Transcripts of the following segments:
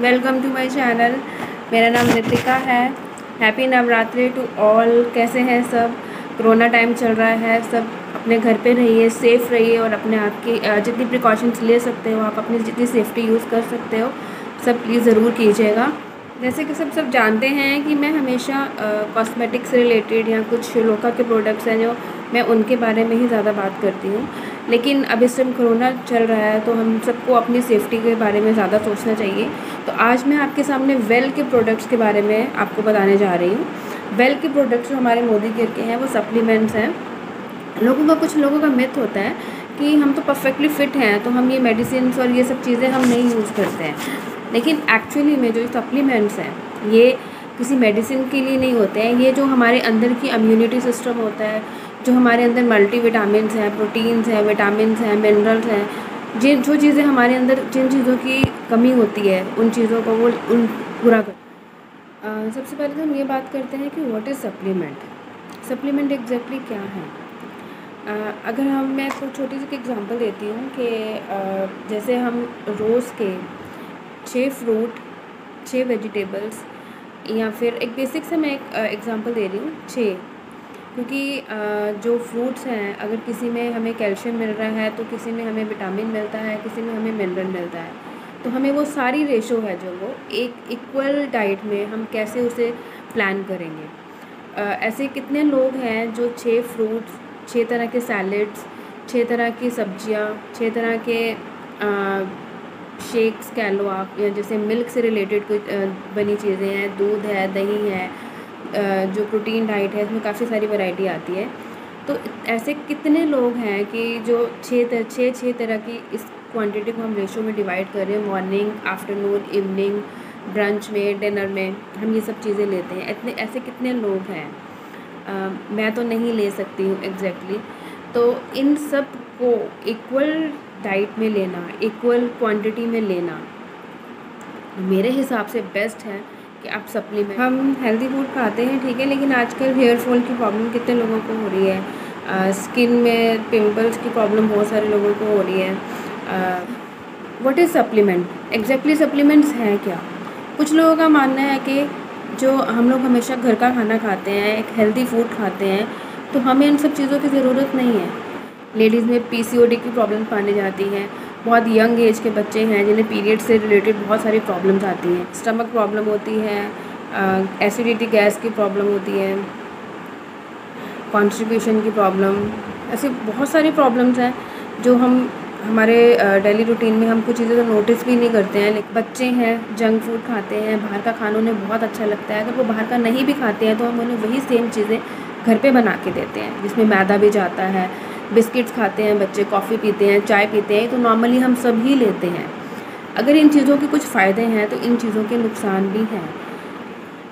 Welcome to my channel मेरा नाम नितिका है। हैप्पी नवरात्रि टू ऑल कैसे हैं सब? कोरोना टाइम चल रहा है। सब अपने घर पे रहिए सेफ़ रहिए और अपने आप की जितनी प्रिकॉशंस ले सकते हो, आप अपनी जितनी सेफ्टी यूज़ कर सकते हो, सब प्लीज़ ज़रूर कीजिएगा। जैसे कि सब सब जानते हैं कि मैं हमेशा कॉस्मेटिक से रिलेटेड या कुछ लोका के प्रोडक्ट्स हैं जो मैं उनके बारे में ही ज़्यादा बात करती हूँ। लेकिन अब इस टाइम कोरोना चल रहा है तो हम सबको अपनी सेफ्टी के बारे में ज़्यादा सोचना चाहिए। तो आज मैं आपके सामने वेल के प्रोडक्ट्स के बारे में आपको बताने जा रही हूँ। वेल के प्रोडक्ट्स जो हमारे मोदी केयर के हैं, वो सप्लीमेंट्स हैं। लोगों का, कुछ लोगों का मिथ होता है कि हम तो परफेक्टली फ़िट हैं तो हम ये मेडिसिन और ये सब चीज़ें हम नहीं यूज़ करते हैं। लेकिन एक्चुअली में जो सप्लीमेंट्स हैं, ये किसी मेडिसिन के लिए नहीं होते हैं। ये जो हमारे अंदर की इम्यूनिटी सिस्टम होता है, जो हमारे अंदर मल्टी विटामिन हैं प्रोटीन्स हैं विटामिन हैं मिनरल्स हैं जिन जो चीज़ें हमारे अंदर जिन चीज़ों की कमी होती है उन चीज़ों को वो उन पूरा कर सबसे पहले तो हम ये बात करते हैं कि what is supplement supplement exactly क्या है? आ, अगर हम मैं आपको छोटी सी एग्जांपल देती हूँ कि जैसे हम रोज़ के छः फ्रूट छः वेजिटेबल्स या फिर एक बेसिक से मैं एक एग्ज़ाम्पल दे रही हूँ छः क्योंकि जो फ्रूट्स हैं, अगर किसी में हमें कैल्शियम मिल रहा है तो किसी में हमें विटामिन मिलता है, किसी में हमें मिनरल मिलता है। तो हमें वो सारी रेशो है जो वो, एक इक्वल डाइट में हम कैसे उसे प्लान करेंगे। ऐसे कितने लोग हैं जो छः फ्रूट्स छः तरह के सैलड्स छः तरह की सब्ज़ियाँ छः तरह के शेक्स कह लो आप, या जैसे मिल्क से रिलेटेड कोई बनी चीज़ें हैं, दूध है, दही है जो प्रोटीन डाइट है इसमें काफ़ी सारी वैरायटी आती है। तो ऐसे कितने लोग हैं कि जो छः छः छः तरह की इस क्वांटिटी को हम रेशो में डिवाइड कर रहे हैं मॉर्निंग आफ्टरनून इवनिंग ब्रंच में डिनर में हम ये सब चीज़ें लेते हैं। इतने ऐसे कितने लोग हैं? आ, मैं तो नहीं ले सकती हूँ एग्जैक्टली exactly. तो इन सबको इक्वल डाइट में लेना इक्वल क्वांटिटी में लेना मेरे हिसाब से बेस्ट है। कि आप सप्लीमेंट हम हेल्दी फ़ूड खाते हैं, ठीक है, लेकिन आजकल हेयर फॉल की प्रॉब्लम कितने लोगों को हो रही है। स्किन में पिंपल्स की प्रॉब्लम बहुत सारे लोगों को हो रही है। What is supplement exactly supplements हैं क्या? कुछ लोगों का मानना है कि जो हम लोग हमेशा घर का खाना खाते हैं, एक हेल्दी फ़ूड खाते हैं तो हमें इन सब चीज़ों की ज़रूरत नहीं है। लेडीज़ में पीसीओडी की प्रॉब्लम पाने जाती हैं। बहुत यंग एज के बच्चे हैं, जिन्हें पीरियड से रिलेटेड बहुत सारी प्रॉब्लम्स आती हैं। स्टमक प्रॉब्लम होती है एसिडिटी गैस की प्रॉब्लम होती है कॉन्स्टिपेशन की प्रॉब्लम ऐसी बहुत सारी प्रॉब्लम्स हैं जो हम, हमारे डेली रूटीन में हम कुछ चीज़ें तो नोटिस भी नहीं करते हैं, लेकिन बच्चे हैं जंक फ़ूड खाते हैं, बाहर का खाना उन्हें बहुत अच्छा लगता है। अगर वो बाहर का नहीं भी खाते हैं तो हम उन्हें वही सेम चीज़ें घर पे बना के देते हैं, जिसमें मैदा भी जाता है बिस्किट्स खाते हैं बच्चे कॉफ़ी पीते हैं चाय पीते हैं तो नॉर्मली हम सब ही लेते हैं। अगर इन चीज़ों के कुछ फ़ायदे हैं तो इन चीज़ों के नुकसान भी हैं।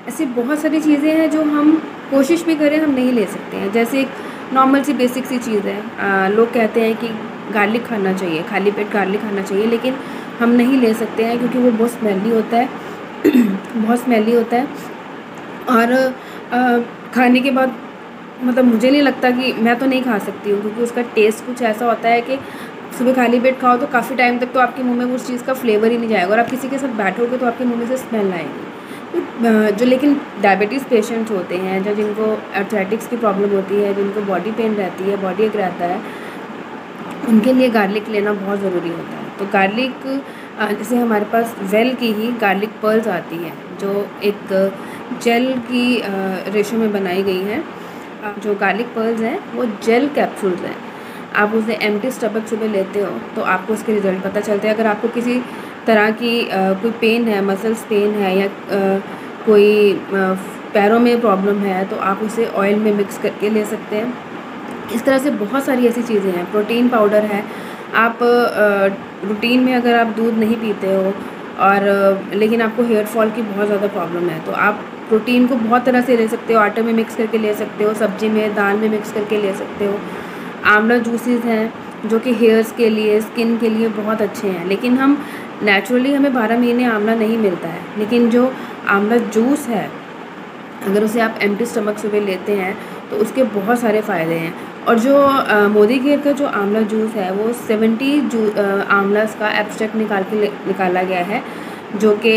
ऐसी बहुत सारी चीज़ें हैं जो हम कोशिश भी करें हम नहीं ले सकते हैं। जैसे एक नॉर्मल सी बेसिक सी चीज़ है। लोग कहते हैं कि गार्लिक खाना चाहिए खाली पेट गार्लिक खाना चाहिए लेकिन हम नहीं ले सकते हैं क्योंकि वो बहुत स्मेली होता है। बहुत स्मेली होता है। और आ, खाने के बाद मतलब मुझे नहीं लगता कि मैं तो नहीं खा सकती हूँ, क्योंकि उसका टेस्ट कुछ ऐसा होता है कि सुबह खाली पेट खाओ तो काफ़ी टाइम तक तो आपके मुँह में उस चीज़ का फ्लेवर ही नहीं जाएगा और आप किसी के साथ बैठोगे तो आपके मुँह में से स्मेल आएगी। तो जो लेकिन डायबिटीज़ पेशेंट्स होते हैं जो जिनको एर्थराइटिक्स की प्रॉब्लम होती है, जिनको बॉडी पेन रहती है बॉडी एक रहता है, उनके लिए गार्लिक लेना बहुत ज़रूरी होता है। तो गार्लिक जैसे हमारे पास वेल की ही गार्लिक पर्ल्स आती है, जो एक जेल की रेशो में बनाई गई है। जो गार्लिक पर्ल्स हैं वो जेल कैप्सूल्स हैं। आप उसे एम टी स्टमक सुबह लेते हो तो आपको उसके रिज़ल्ट पता चलते हैं। अगर आपको किसी तरह की आ, कोई पेन है मसल्स पेन है या आ, कोई आ, पैरों में प्रॉब्लम है तो आप उसे ऑयल में मिक्स करके ले सकते हैं। इस तरह से बहुत सारी ऐसी चीज़ें हैं। प्रोटीन पाउडर है। आप रूटीन में अगर आप दूध नहीं पीते हो और लेकिन आपको हेयर फॉल की बहुत ज़्यादा प्रॉब्लम है तो आप प्रोटीन को बहुत तरह से ले सकते हो, आटे में मिक्स करके ले सकते हो, सब्ज़ी में, दाल में मिक्स करके ले सकते हो। आंवला जूसेस हैं, जो कि हेयर्स के लिए स्किन के लिए बहुत अच्छे हैं। लेकिन हम नेचुरली हमें बारह महीने आंवला नहीं मिलता है। लेकिन जो आंवला जूस है, अगर उसे आप एम्प्टी स्टमक सुबह लेते हैं तो उसके बहुत सारे फ़ायदे हैं। और जो मोदी केयर का जो आंवला जूस है, वो सेवेंटी जू आंवलास का एब्स्ट्रैक्ट निकाल के निकाला गया है, जो कि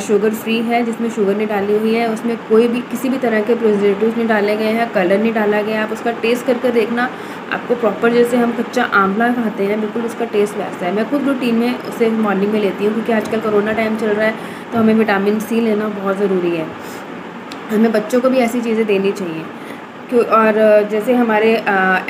शुगर फ्री है, जिसमें शुगर नहीं डाली हुई है, उसमें कोई भी, किसी भी तरह के प्रिजर्वेटिव नहीं डाले गए हैं कलर नहीं डाला गया है, आप उसका टेस्ट करके देखना, आपको प्रॉपर जैसे हम कच्चा आंवला खाते हैं, बिल्कुल उसका टेस्ट वैसा है। मैं खुद रूटीन में उसे मॉर्निंग में लेती हूँ, क्योंकि आजकल कोरोना टाइम चल रहा है तो हमें विटामिन सी लेना बहुत ज़रूरी है। हमें बच्चों को भी ऐसी चीज़ें देनी चाहिए। क्यों, और जैसे हमारे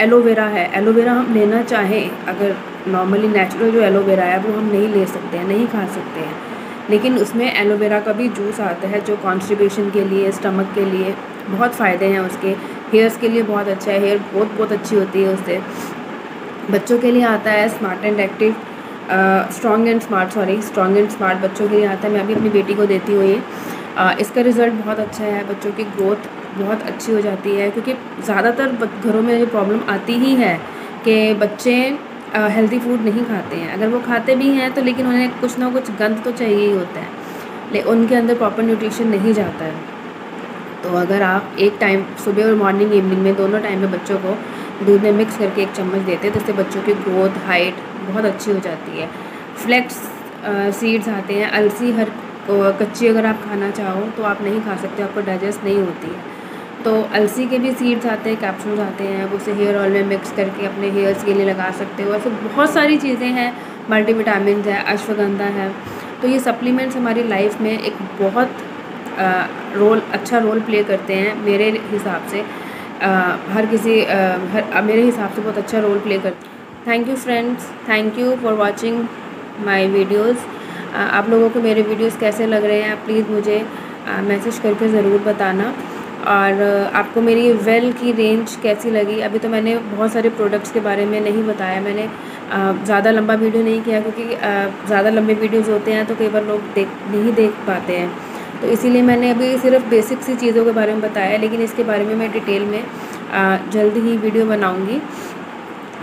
एलोवेरा है एलोवेरा हम लेना चाहें, अगर नॉर्मली नेचुरल जो एलोवेरा है, वो हम नहीं ले सकते हैं, नहीं खा सकते हैं। लेकिन उसमें एलोवेरा का भी जूस आता है जो कॉन्स्टिपेशन के लिए स्टमक के लिए बहुत फ़ायदे हैं उसके। हेयर्स के लिए बहुत अच्छा है हेयर बहुत बहुत अच्छी होती है उससे। बच्चों के लिए आता है smart and active strong and smart sorry strong and smart बच्चों के लिए आता है। मैं अभी अपनी बेटी को देती हूँ ये। इसका रिज़ल्ट बहुत अच्छा है, बच्चों की ग्रोथ बहुत अच्छी हो जाती है, क्योंकि ज़्यादातर घरों में ये प्रॉब्लम आती ही है कि बच्चे हेल्दी फ़ूड नहीं खाते हैं। अगर वो खाते भी हैं तो लेकिन उन्हें कुछ ना कुछ गंद तो चाहिए ही होता है। लेकिन उनके अंदर प्रॉपर न्यूट्रिशन नहीं जाता है। तो अगर आप एक टाइम सुबह और मॉर्निंग इवनिंग में दोनों टाइम में बच्चों को दूध में मिक्स करके एक चम्मच देते हैं तो इससे बच्चों की ग्रोथ हाइट बहुत अच्छी हो जाती है। फ्लैक्स सीड्स आते हैं। अलसी हर कच्ची अगर आप खाना चाहो तो आप नहीं खा सकते, आपको डाइजेस्ट नहीं होती है। तो अलसी के भी सीड्स आते हैं कैप्सूल्स आते हैं वो उसे हेयर ऑयल में मिक्स करके अपने हेयर्स के लिए लगा सकते हो। ऐसे बहुत सारी चीज़ें हैं मल्टीविटामिन है अश्वगंधा है। तो ये सप्लीमेंट्स हमारी लाइफ में एक बहुत आ, रोल अच्छा रोल प्ले करते हैं मेरे हिसाब से। आ, हर किसी आ, हर मेरे हिसाब से बहुत अच्छा रोल प्ले करते हैं thank you friends thank you for watching my videos आप लोगों को मेरे वीडियोस कैसे लग रहे हैं प्लीज़ मुझे मैसेज करके ज़रूर बताना। और आपको मेरी वेल की रेंज कैसी लगी? अभी तो मैंने बहुत सारे प्रोडक्ट्स के बारे में नहीं बताया। मैंने ज़्यादा लंबा वीडियो नहीं किया क्योंकि ज़्यादा लंबे वीडियोज़ होते हैं तो कई बार लोग देख, नहीं देख पाते हैं। तो इसीलिए मैंने अभी सिर्फ़ बेसिक सी चीज़ों के बारे में बताया, लेकिन इसके बारे में मैं डिटेल में जल्द ही वीडियो बनाऊँगी।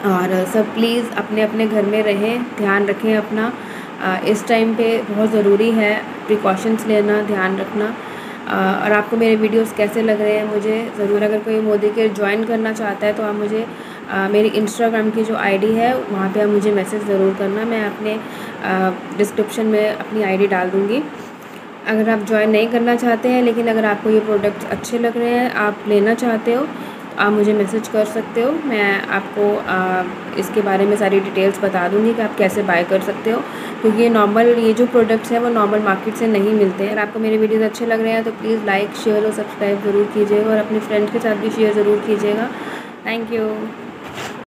और सब प्लीज़ अपने अपने घर में रहें, ध्यान रखें अपना। इस टाइम पे बहुत ज़रूरी है प्रिकॉशंस लेना, ध्यान रखना। और आपको मेरे वीडियोस कैसे लग रहे हैं मुझे ज़रूर अगर कोई मोदी के ज्वाइन करना चाहता है तो आप मुझे मेरी इंस्टाग्राम की जो आईडी है, वहाँ पे आप मुझे मैसेज ज़रूर करना। मैं अपने डिस्क्रिप्शन में अपनी आईडी डाल दूँगी। अगर आप ज्वाइन नहीं करना चाहते हैं, लेकिन अगर आपको ये प्रोडक्ट्स अच्छे लग रहे हैं, आप लेना चाहते हो आप मुझे मैसेज कर सकते हो। मैं आपको इसके बारे में सारी डिटेल्स बता दूँगी कि आप कैसे बाय कर सकते हो। क्योंकि ये नॉर्मल ये जो प्रोडक्ट्स हैं वो नॉर्मल मार्केट से नहीं मिलते हैं। अगर आपको मेरे वीडियोज़ अच्छे लग रहे हैं तो प्लीज़ लाइक शेयर और सब्सक्राइब ज़रूर कीजिएगा और अपने फ्रेंड्स के साथ भी शेयर ज़रूर कीजिएगा। Thank you